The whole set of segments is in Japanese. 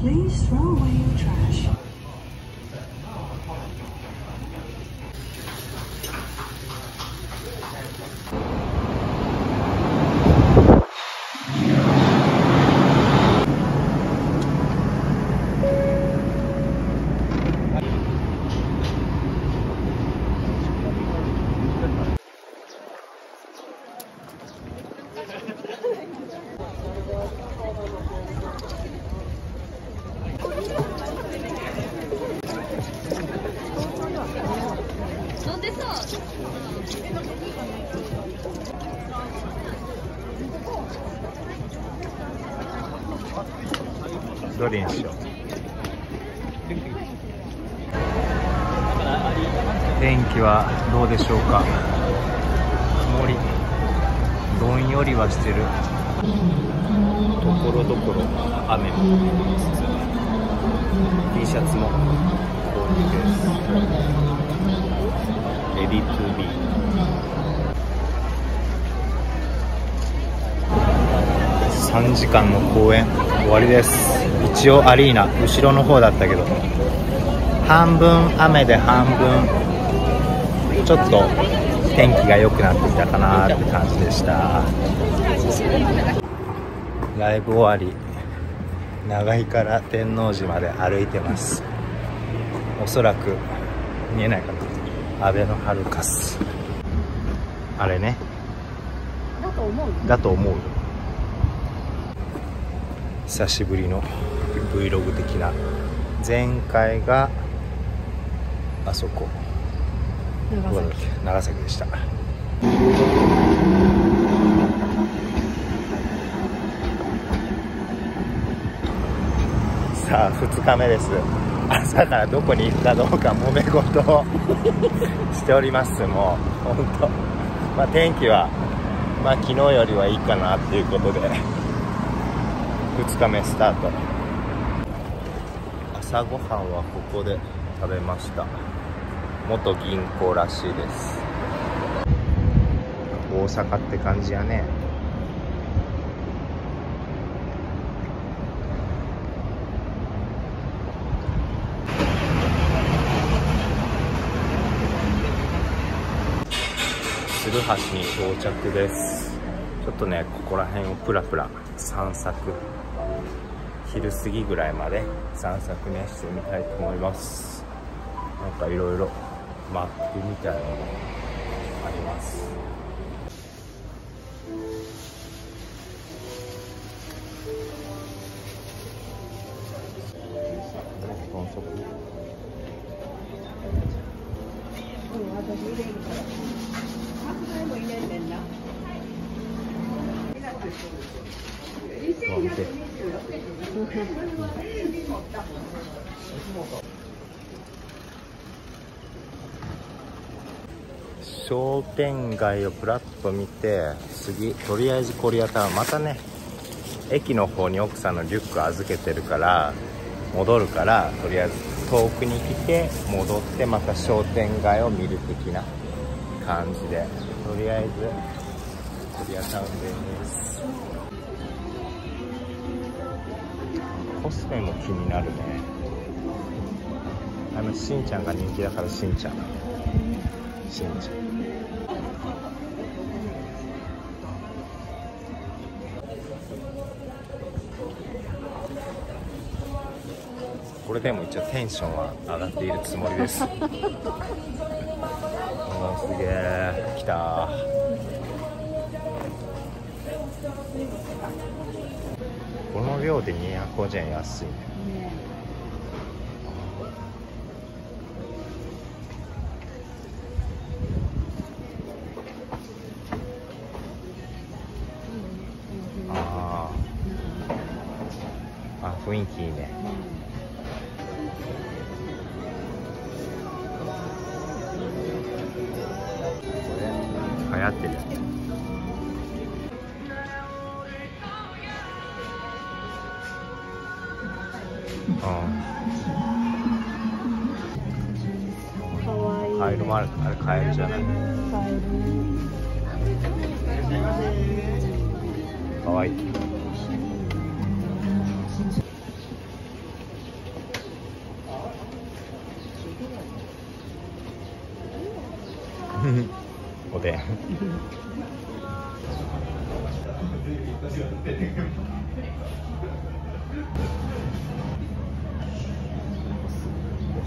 Please throw away your trash. どれにしよう？天気はどうでしょうか？曇りどんよりはしてる。ところどころ雨。も降りつつ T シャツも。エディ 2B 3時間の公演終わりです。一応アリーナ後ろの方だったけど。半分雨で半分ちょっと天気が良くなってきたかなって感じでした。ライブ終わり長井から天王寺まで歩いてます。おそらく見えないかな。アベノハルカス。あれね。だと思うだと思うよ。久しぶりの Vlog 的な。前回があそこ。どこだっけ長崎でした。さあ2日目です朝からどこに行くかどうか揉め事をしております。もう本当。まあ天気はまあ昨日よりはいいかなっていうことで。2日目スタート。朝ごはんはここで食べました。元銀行らしいです。大阪って感じやね。鶴橋に到着です。ちょっとねここら辺をプラプラ散策。昼過ぎぐらいまで散策ねしてみたいと思います。なんかいろいろマップみたいなのもあります。商店街をプラッと見て次とりあえずコリアタウンまたね駅の方に奥さんのリュック預けてるから戻るからとりあえず遠くに来て戻ってまた商店街を見る的な感じでとりあえずコリアタウンです。コスメも気になるね。あのしんちゃんが人気だからしんちゃん。しんちゃん。これでも一応テンションは上がっているつもりです。すげえ来たの量で250円安いね。あー。あ雰囲気いいね。こかわいいカエルもあるあれカエルじゃない。カエルかわいい。おでん。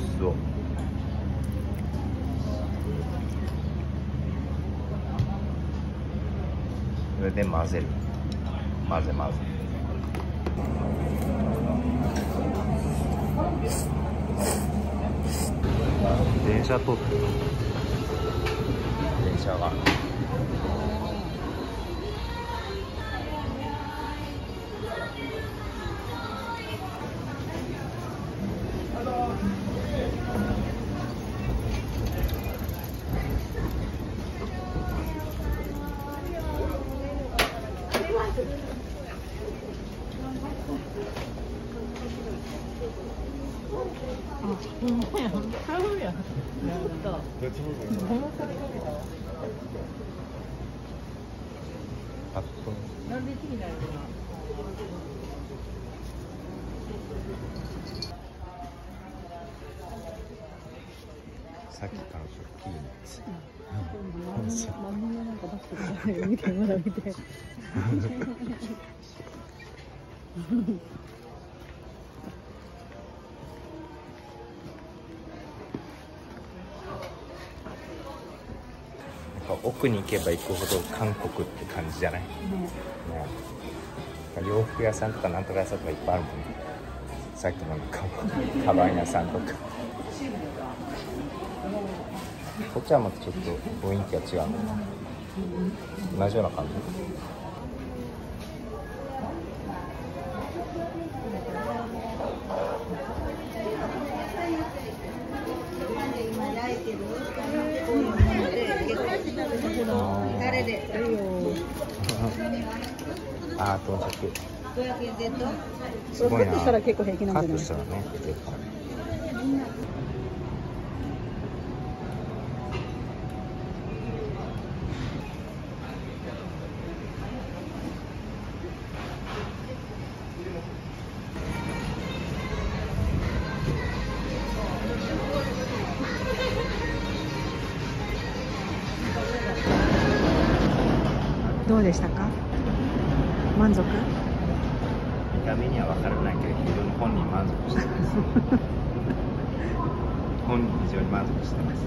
お酢をそれで混ぜる。混ぜ混ぜ。電車通ってる。 처음이야. 무섭다. 아, さっきから大きいやつ何もなんか出してくださいよ見て。まだ見てなんか奥に行けば行くほど韓国って感じじゃない？ね。なんか洋服屋さんとかなんとか屋さんとかいっぱいあるもんね。さっきのカバカバン屋さんとかこっちはまたちょっと雰囲気が違う。同じような感じ。あー。到着。500円セットすごいな。カットしたら結構平気なんじゃない？カットしたらねうでしたか？満足？見た目には分からないけど非常に本人満足してます。本人非常に満足してます。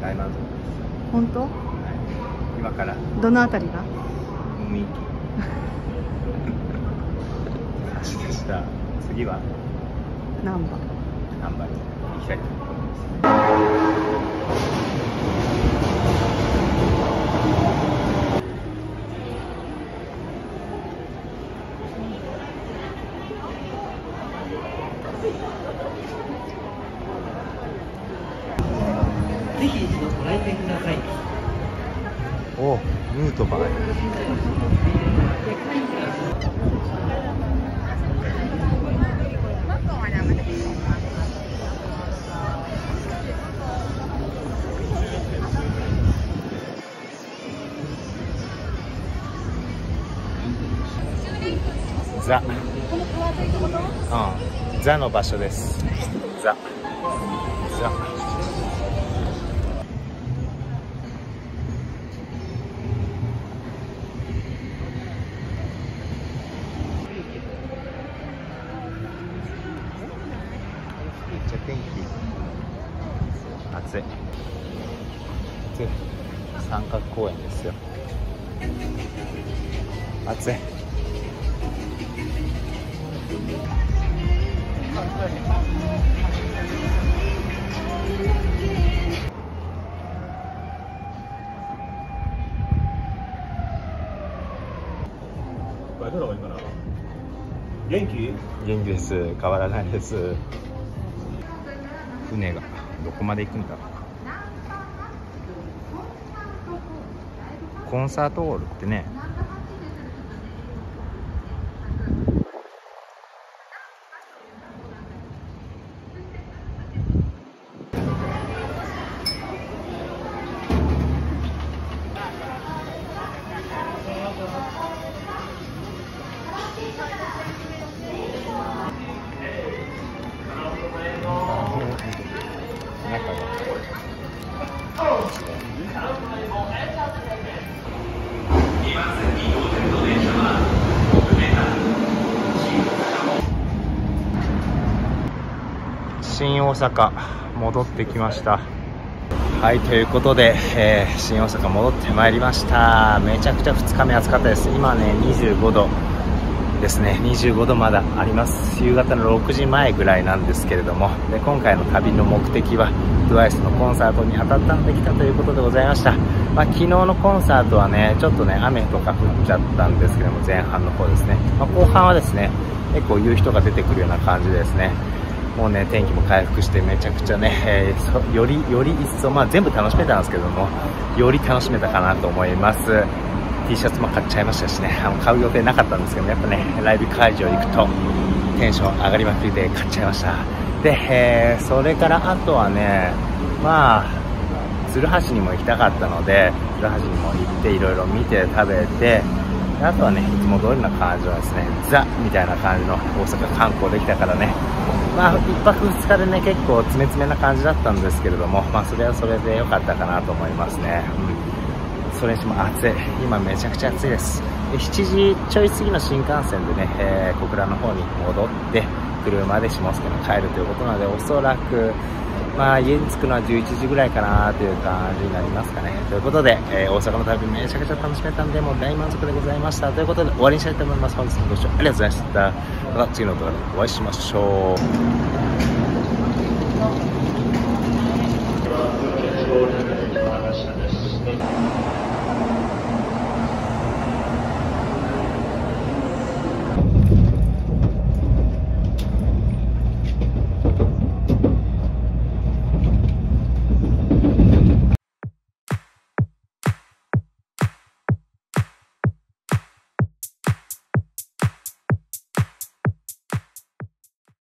大満足です、本当？はい、今から。どのあたりが？雰囲気。話でした次は？ナンバ難波に行きたいと思いますぜひ一度ご来店ください。おヌートバーザ。うん。ザの場所です。ザ。ザめっちゃ天気暑い暑い三角公園ですよ。暑い。元気？元気です。変わらないです。船がどこまで行くんだろうコンサートホールってね新大阪戻ってきました。はいということで、えー新大阪戻ってまいりました。めちゃくちゃ2日目暑かったです。今ね25度ですね。25度まだあります。夕方の6時前ぐらいなんですけれども。で今回の旅の目的は TWICE のコンサートに当たったので来たということでございました、まあ、昨日のコンサートはねちょっとね雨とか降っちゃったんですけども前半の方ですね、まあ後半はですね結構夕日とか出てくるような感じですね。もうね天気も回復してめちゃくちゃね、えーよりより一層まあ全部楽しめたんですけどもより楽しめたかなと思います。T シャツも買っちゃいましたしね。あの買う予定なかったんですけどやっぱねライブ会場行くとテンション上がりまくりで買っちゃいました。で、えー、それからあとはねまあ鶴橋にも行きたかったので鶴橋にも行っていろいろ見て食べてあとはねいつも通りな感じのですねザみたいな感じの大阪観光できたからね。まあ1泊2日でね結構詰め詰めな感じだったんですけれどもまあそれはそれで良かったかなと思いますね、うん、それにしても暑い。今めちゃくちゃ暑いです。7時ちょい過ぎの新幹線でね、えー、小倉の方に戻って車で下野に帰るということなのでおそらくまあ、家に着くのは11時ぐらいかなという感じになりますかね。ということで、えー、大阪の旅めちゃくちゃ楽しかったんで、もう大満足でございました。ということで、終わりにしたいと思います。本日もご視聴ありがとうございました。また次の動画でお会いしましょう。